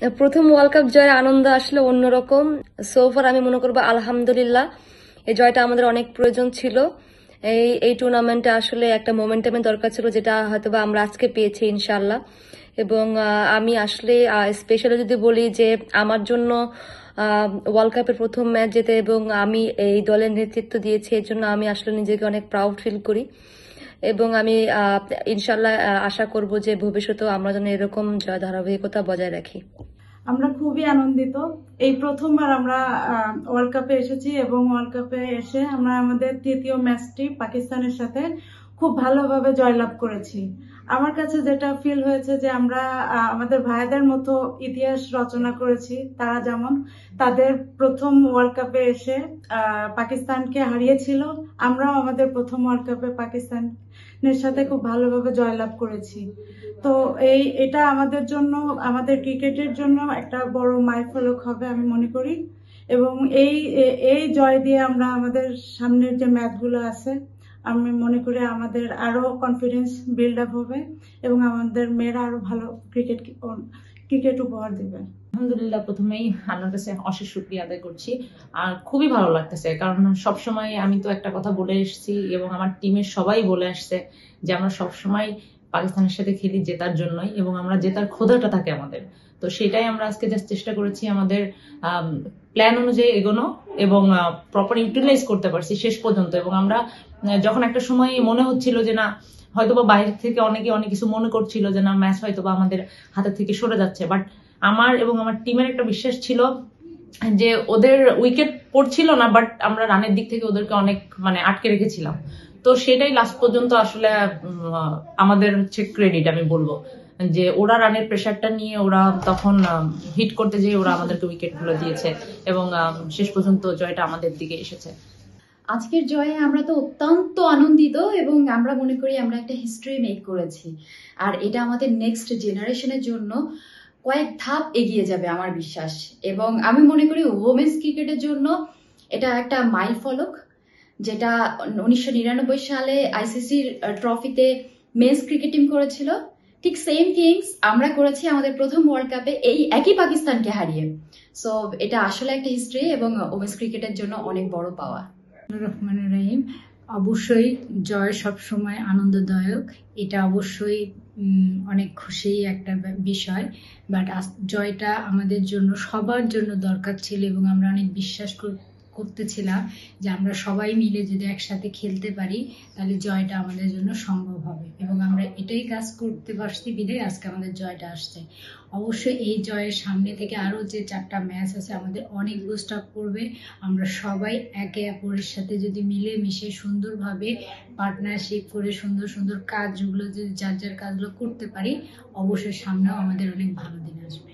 প্রথম world cup জয়ের আনন্দ আসলে অন্যরকম। সোফার আমি মনে করব আলহামদুলিল্লাহ, এই জয়টা আমাদের অনেক প্রয়োজন ছিল। এই এই টুর্নামেন্টে আসলে একটা মোমেন্টামের দরকার ছিল যেটা হয়তো বা আমরা আজকে পেয়েছি ইনশাল্লাহ এবং আমি আসলে স্পেশালি যদি বলি যে আমার জন্য ওয়ার্ল্ড কাপের প্রথম ম্যাচ যেতে এবং আমি এই দলের নেতৃত্ব দিয়েছি, এর জন্য আমি আসলে নিজেকে অনেক প্রাউড ফিল করি। এবং আমি ইনশাল্লাহ আশা করব যে ভবিষ্যতেও আমরা যেন এরকম জয় ধারাবাহিকতা বজায় রাখি। আমরা খুবই আনন্দিত। এই প্রথমবার আমরা ওয়ার্ল্ড কাপে এসেছি এবং ওয়ার্ল্ড কাপে এসে আমরা আমাদের তৃতীয় ম্যাচটি পাকিস্তানের সাথে খুব ভালোভাবে জয়লাভ করেছি। আমার কাছে যেটা ফিল হয়েছে যে আমরা আমাদের ভাইদের মতো ইতিহাস রচনা করেছি, তারা যেমন তাদের প্রথম ওয়ার্ল্ড কাপে এসে পাকিস্তানকে হারিয়েছিল, আমরাও আমাদের প্রথম ওয়ার্ল্ড কাপে পাকিস্তানের সাথে খুব ভালোভাবে জয়লাভ করেছি। তো এই, এটা আমাদের জন্য, আমাদের ক্রিকেটের জন্য একটা বড় মাইলফলক হবে আমি মনে করি। এবং এই এই জয় দিয়ে আমরা আমাদের সামনের যে ম্যাচগুলো আছে আমি মনে করি আমাদের আরও কনফিডেন্স বিল্ড আপ হবে এবং আমাদের মেয়েরা আরও ভালো ক্রিকেট ক্রিকেট উপহার দেবে। আলহামদুলিল্লাহ, প্রথমেই আল্লাহর কাছে অশেষ শুক্রিয়া আদায় করছি। আর খুবই ভালো লাগতেছে, কারণ সবসময় আমি তো একটা কথা বলে এসেছি এবং আমার টিমের সবাই বলে আসছে যে আমরা সবসময় পাকিস্তানের সাথে খেলি জেতার জন্যই এবং আমরা জেতার ক্ষুধাটা থাকে আমাদের। তো সেটাই আমরা আজকে জাস্ট চেষ্টা করেছি আমাদের প্ল্যান অনুযায়ী এগোনো এবং প্রপার ইউটিলাইজ করতে পারছি শেষ পর্যন্ত। এবং আমরা যখন একটা সময় মনে হচ্ছিল যে না, হয়তোবা বাইরে থেকে অনেকে অনেক কিছু মনে করছিল যে না ম্যাচ হয়তোবা আমাদের হাতের থেকে সরে যাচ্ছে। বাট আমার এবং আমার টিমের একটা বিশ্বাস ছিল যে ওদের উইকেট পড়ছিল না বাট আমরা রানের দিক থেকে ওদেরকে অনেক মানে আটকে রেখেছিলাম। তো সেটাই লাস্ট পর্যন্ত আসলে আমাদের হচ্ছে ক্রেডিট আমি বলব। যে ওরা রানের প্রেশারটা নিয়ে ওরা তখন হিট করতে যেয়ে ওরা আমাদেরকে উইকেটগুলো দিয়েছে এবং শেষ পর্যন্ত জয়টা আমাদের দিকে এসেছে। আজকের জয়ে আমরা তো অত্যন্ত আনন্দিত এবং আমরা মনে করি আমরা একটা হিস্ট্রি মেক করেছি। আর এটা আমাদের নেক্সট জেনারেশনের জন্য কয়েক ধাপ এগিয়ে যাবে আমার বিশ্বাস। এবং আমি মনে করি ওমেন্স ক্রিকেটের জন্য এটা একটা মাইল ফলক, যেটা উনিশশো নিরানব্বই সালে আইসিসির ট্রফিতে মেন্স ক্রিকেট টিম করেছিল। ঠিক সেম থিংস আমরা করেছি আমাদের প্রথম ওয়ার্ল্ড কাপে এই একই পাকিস্তানকে হারিয়ে। সো এটা আসলে একটা হিস্ট্রি এবং ওমেন্স ক্রিকেটের জন্য অনেক বড় পাওয়া। রহমান রহিম, অবশ্যই জয় সবসময় আনন্দদায়ক। এটা অবশ্যই অনেক খুশি একটা বিষয়। বাট জয়টা আমাদের জন্য, সবার জন্য দরকার ছিল এবং আমরা অনেক বিশ্বাস করতেছিলাম যে আমরা সবাই মিলে যদি একসাথে খেলতে পারি, তাহলে জয়টা আমাদের জন্য সম্ভব হবে। এবং আমরা এটাই কাজ করতে পারছি বিধায় আজকে আমাদের জয়টা আসছে। অবশ্যই এই জয়ের সামনে থেকে আরও যে চারটা ম্যাচ আছে, আমাদের অনেক বুস্ট আপ করবে। আমরা সবাই একে অপরের সাথে যদি মিলে মিশে সুন্দরভাবে পার্টনারশিপ করে সুন্দর সুন্দর কাজগুলো, যদি যার যার কাজগুলো করতে পারি, অবশ্যই সামনেও আমাদের অনেক ভালো দিন আসবে।